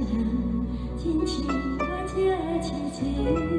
人尽情欢笑奇迹